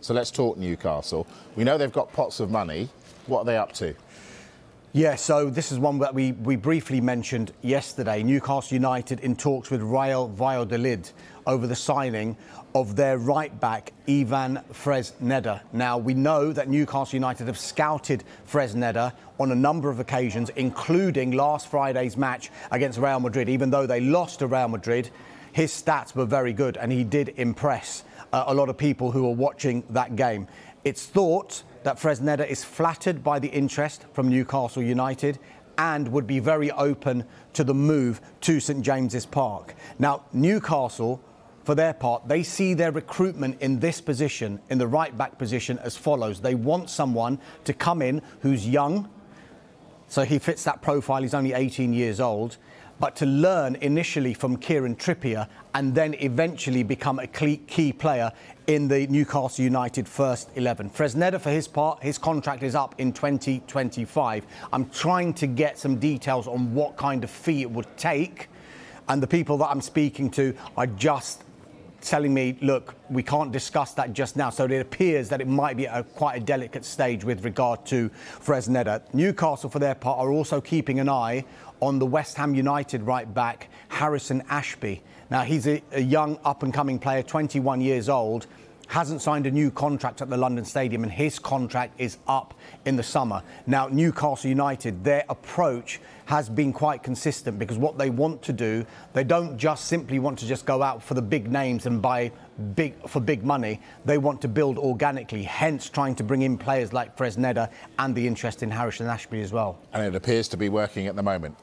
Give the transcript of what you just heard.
So let's talk Newcastle. We know they've got pots of money. What are they up to? Yeah, so this is one that we, we briefly mentioned yesterday. Newcastle United in talks with Real Valladolid over the signing of their right back, Ivan Fresneda. Now, we know that Newcastle United have scouted Fresneda on a number of occasions, including last Friday's match against Real Madrid. Even though they lost to Real Madrid, his stats were very good and he did impress uh, a lot of people who are watching that game. It's thought that Fresneda is flattered by the interest from Newcastle United and would be very open to the move to St James's Park. Now, Newcastle, for their part, they see their recruitment in this position, in the right back position, as follows. They want someone to come in who's young, so he fits that profile, he's only 18 years old, but to learn initially from Kieran Trippier and then eventually become a key player in the Newcastle United first 11. Fresneda, for his part, his contract is up in 2025. I'm trying to get some details on what kind of fee it would take, and the people that I'm speaking to are just telling me, look, we can't discuss that just now. So it appears that it might be a, quite a delicate stage with regard to Fresneda. Newcastle, for their part, are also keeping an eye on the West Ham United right back, Harrison Ashby. Now, he's a, a young up and coming player, 21 years old hasn't signed a new contract at the London Stadium, and his contract is up in the summer. Now, Newcastle United, their approach has been quite consistent because what they want to do, they don't just simply want to just go out for the big names and buy big for big money. They want to build organically, hence trying to bring in players like Fresneda and the interest in Harrison Ashby as well. And it appears to be working at the moment.